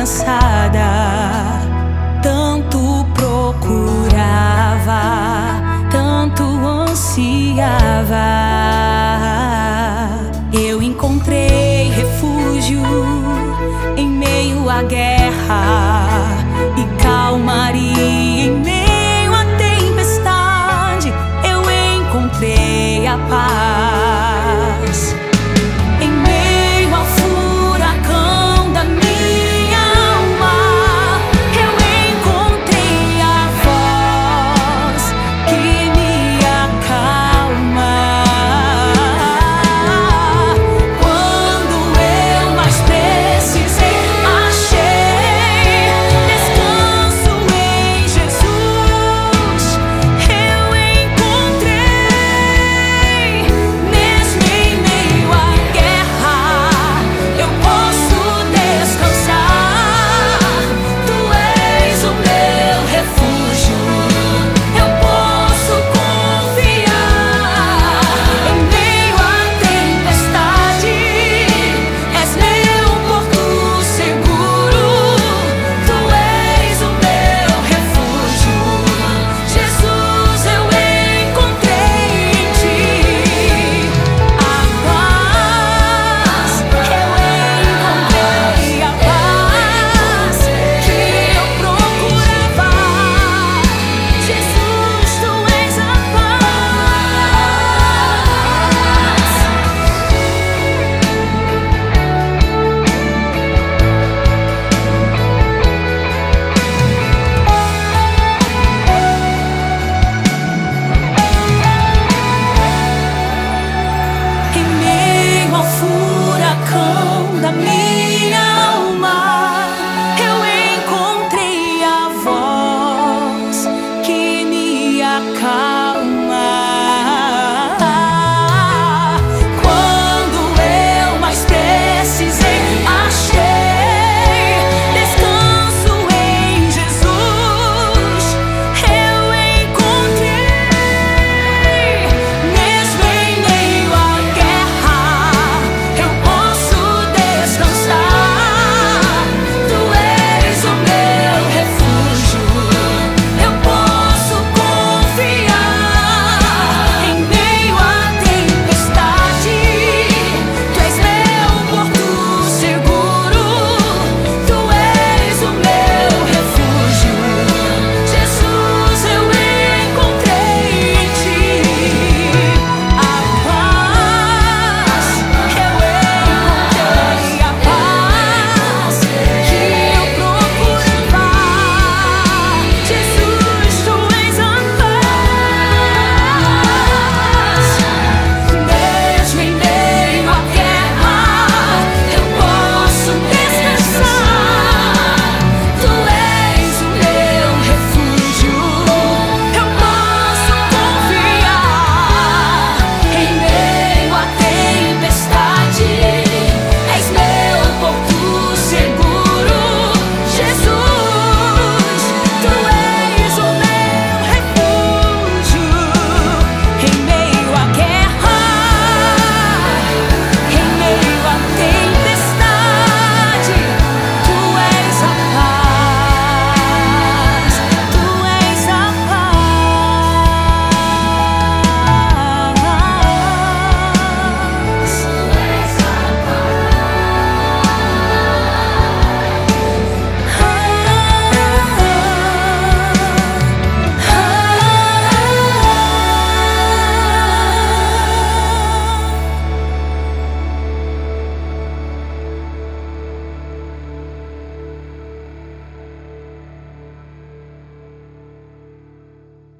cansada. Tanto procurava, tanto ansiava. Eu encontrei refúgio em meio à guerra.